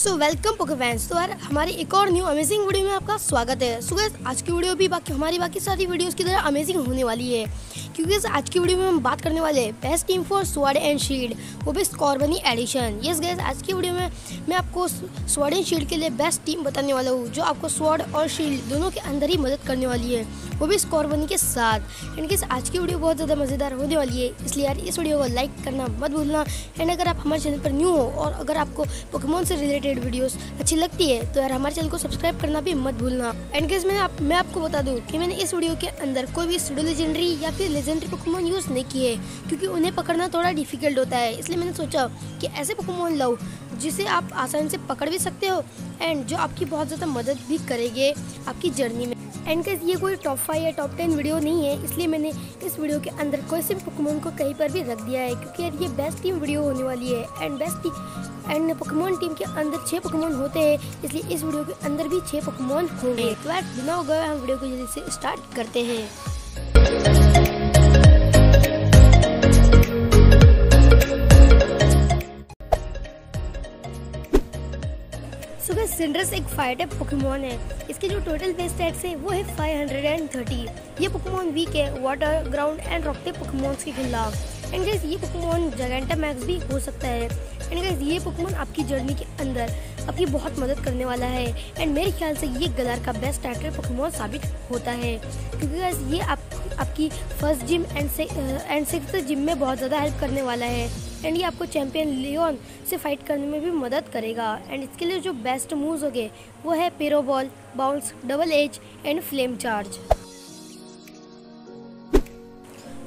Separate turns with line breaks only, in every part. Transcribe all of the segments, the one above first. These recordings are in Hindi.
सो वेलकम पोके फैंस तो यार हमारी एक और न्यू अमेजिंग वीडियो में आपका स्वागत है। सो so, आज की वीडियो भी बाकी हमारी बाकी सारी वीडियोस की तरह अमेजिंग होने वाली है। क्योंकि आज की वीडियो में हम बात करने वाले हैं best team for sword and shield वो भी स्कॉर्बनी एडिशन यस गैस आज की वीडियो में मैं आपको स्वाड एंड शील्ड के लिए बेस्ट टीम बताने वाला हूँ जो आपको स्वाड और शील्ड दोनों के अंदर ही मदद करने वाली है। वो भी स्कॉर्बनी के साथ। एंड गैस आज की वीडियो बहुत ज़्यादा मज़ेदार होने वाली है इसलिए यार इस वीडियो को लाइक करना मत भूलना। एंड अगर आप हमारे चैनल पर न्यू हो और अगर आपको पोकेमोन से रिलेटेड वीडियोस अच्छी लगती है तो यार हमारे चैनल को सब्सक्राइब करना भी मत भूलना। एंड गैस मैं आप, मैं आपको बता दूँ कि मैंने इस वीडियो के अंदर कोई भी स्टूडियो लेजेंडरी या फिर लेजेंडरी पोकेमोन यूज़ नहीं किए क्योंकि उन्हें पकड़ना थोड़ा डिफ़िकल्ट होता है। इसलिए मैंने सोचा कि ऐसे पकमोन लो जिसे आप आसानी से पकड़ भी सकते हो एंड जो आपकी बहुत ज़्यादा मदद भी करेंगे आपकी जर्नी में। एंड कैसे ये कोई टॉप फाइव या टॉप टेन वीडियो नहीं है, इसलिए मैंने इस वीडियो के अंदर कोई से पोकेमोन को कहीं पर भी रख दिया है, क्योंकि यार ये बेस्ट टीम वीडियो होने वाली है। And best and Pokemon team के अंदर छः पकमोन होते हैं, इसलिए इस वीडियो के अंदर भी छः पोकेमोन होंगे। तो यार बिना हो गए हम वीडियो को जल्दी से स्टार्ट करते हैं। सुबह सिंड्रस एक फायर टाइप पोकेमोन है। इसके जो टोटल बेस स्टैट्स है, वो है 530 ये पोकेमोन वीक है water ground and rock type Pokemons के खिलाफ। एंड गाइस ये पोकेमोन जगेंटा मैक्स भी हो सकता है। एंड गाइस ये पोकेमोन आपकी जर्नी के अंदर आपकी बहुत मदद करने वाला है। एंड मेरे ख्याल से ये गलर का बेस्ट स्टार्टर पोकेमोन साबित होता है। क्योंकि गाइस ये आप, आपकी first gym and and six gym में बहुत ज़्यादा हेल्प करने वाला है। एंड ये आपको चैंपियन लियोन से फाइट करने में भी मदद करेगा। एंड इसके लिए जो बेस्ट मूव्स होंगे, वो है pyro ball bounce double edge and flame charge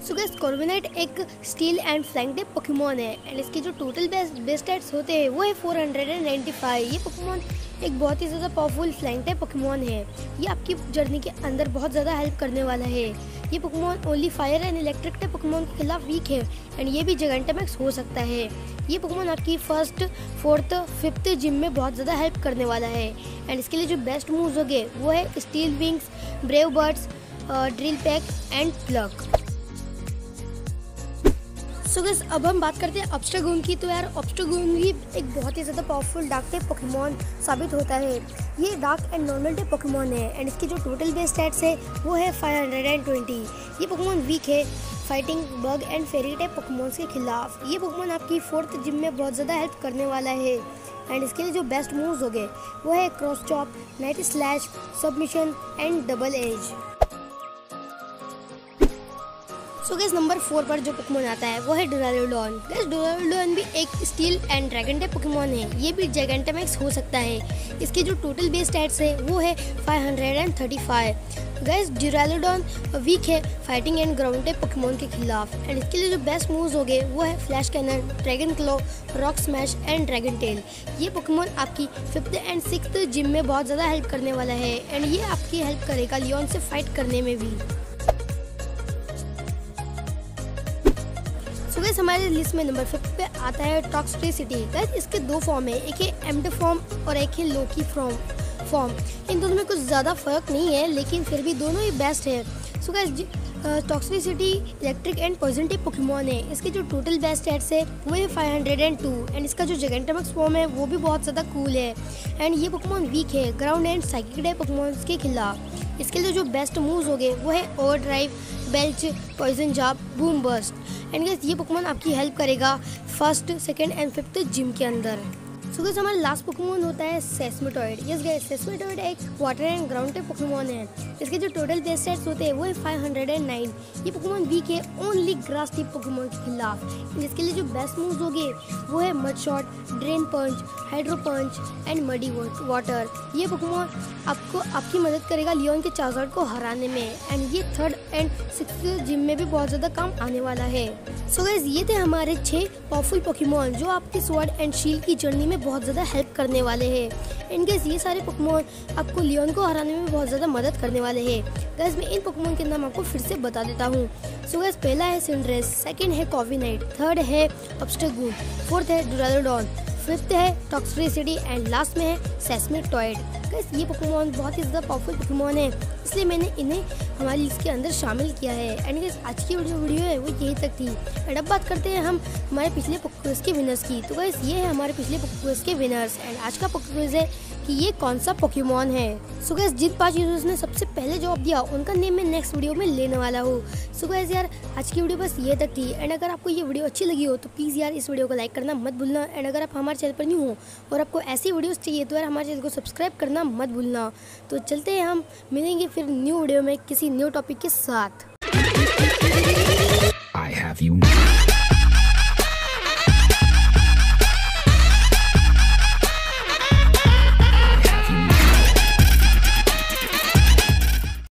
so guys Corviknight एक steel and flying type Pokemon है। एंड इसके जो टोटल बेस्ट बेस्ट एट्स होते हैं, वो है 495 ये पोकेमोन एक बहुत ही ज़्यादा पावरफुल फ्लैंक टाइप पोकेमोन है। ये आपकी जर्नी के अंदर बहुत ज़्यादा हेल्प करने वाला है। ये Pokemon only fire and electric type Pokemon के खिलाफ वीक है। एंड ये भी जगंटामैक्स हो सकता है। ये पुकमोन आपकी फ़र्स्ट फोर्थ फिफ्थ जिम में बहुत ज़्यादा हेल्प करने वाला है। एंड इसके लिए जो बेस्ट मूव्स होंगे, वो है steel wings brave birds drill peck and plug so so guys अब हम बात करते हैं ऑब्स्टागोन की। तो यार ऑब्स्टागोन भी एक बहुत ही ज़्यादा पावरफुल डार्क टाइप पोकेमोन साबित होता है। ये dark and normal type Pokemon है। एंड इसकी जो टोटल बेस स्टैट्स है, वो है 520 ये पोकेमोन वीक है fighting bug and fairy type Pokemons के खिलाफ। ये पोकेमोन आपकी फोर्थ जिम में बहुत ज़्यादा हेल्प करने वाला है। एंड इसके लिए जो बेस्ट मूव्स हो गए, वो है cross chop night slash submission and double edge so guys number four पर जो पोकेमोन आता है, वो है डोरालोडॉन गैस डोरालोडॉन भी एक steel and dragon type Pokemon है. ये भी जैगेंटामैक्स हो सकता है. इसके जो टोटल बेस स्टैट्स है, वो है 535 गैस डोरालोडॉन वीक है fighting and ground type Pokemon के खिलाफ. एंड इसके लिए जो बेस्ट मूव्स हो गए, वो है flash cannon dragon claw rock smash and dragon tail ये पोकेमोन आपकी फिफ्थ एंड सिक्स जिम में बहुत ज़्यादा हेल्प करने वाला है. एंड ये आपकी हेल्प करेगा लियोन से फाइट करने में भी. गैस हमारे लिस्ट में नंबर फिफ्थ पे आता है टॉक्सट्रिसिटी गैस इसके दो फॉर्म है, एक है एम्ड फॉर्म और एक है लोकी फॉर्म फॉर्म इन दोनों में कुछ ज़्यादा फ़र्क नहीं है, लेकिन फिर भी दोनों ही बेस्ट है। So guys Toxtricity electric and poison type Pokemon है। इसके जो टोटल बेस्ट एड्स है, वो है 502 एंड टू एंड इसका जो जगेंटामक्स फॉर्म है, वो भी बहुत ज़्यादा कूल है। एंड ये पोकेमोन वीक है ग्राउंड एंड टाइप पोकेमोन्स के खिलाफ। इसके लिए जो बेस्ट मूव्स हो गए, वो है overdrive belch poison jab boomburst and guys ये पकवान आपकी हेल्प करेगा first second and fifth gym के अंदर. सो गैस हमारा लास्ट पोकेमोन होता है सेस्मेटॉइड यस गैस सेस्मेटॉइड एक water and ground type Pokemon है। इसके जो टोटल बेस सेट्स होते हैं, वो है 509 ये पोकेमोन वीक है ओनली ग्रास टाइप पोकेमोन के खिलाफ। इसके लिए जो बेस्ट मूव्स होंगे वो है mud shot drain punch hydro punch and muddy water ये पोकेमोन आपको आपकी मदद करेगा लियोन के चार्जर को हराने में। एंड ये थर्ड एंड सिक्स जिम में भी बहुत ज़्यादा काम आने वाला है। सो so गैस ये थे हमारे छः पावरफुल पोकेमोन जो आपकी स्वॉर्ड एंड शील्ड की जर्नी में बहुत ज़्यादा हेल्प करने वाले हैं। एंड गैस ये सारे पकमोन आपको लियोन को हराने में बहुत ज़्यादा मदद करने वाले हैं। गैस मैं इन पकमोन के नाम आपको फिर से बता देता हूँ। सो गैस पहला है सिंड्रेस सेकंड है कॉविनाइट थर्ड है ऑब्स्टेगून फोर्थ है डुरालोडॉन फिफ्थ है टॉक्सफ्री सिटी एंड लास्ट में है सेस्मिक टॉयड गैस ये पोकेमोन बहुत ही ज़्यादा पावरफुल पोकेमोन है। इसलिए मैंने इन्हें हमारी लिस्ट के अंदर शामिल किया है। एंड गैस आज की जो वीडियो है, वो यही तक थी। एंड अब बात करते हैं हम हमारे पिछले पोकेक्विज के विनर्स की। तो गैस ये है हमारे पिछले पोकेक्विज के विनर्स एंड आज का पोकेक्विज है कि ये कौन सा पोकेमोन है। सो गैस जिन पाँच यूज़र्स ने सबसे पहले जवाब दिया, उनका नेम मैं नेक्स्ट वीडियो में लेने वाला हूँ। सो गैस यार, आज की वीडियो बस ये तक थी। एंड अगर आपको ये वीडियो अच्छी लगी हो तो प्लीज़ यार, इस वीडियो को लाइक करना मत भूलना। एंड अगर आप हमारे चैनल पर न्यू हो और आपको ऐसी वीडियोस चाहिए तो यार, हमारे चैनल को सब्सक्राइब करना मत भूलना तो चलते हैं हम, मिलेंगे फिर न्यू वीडियो में किसी न्यू टॉपिक के साथ
I have you now.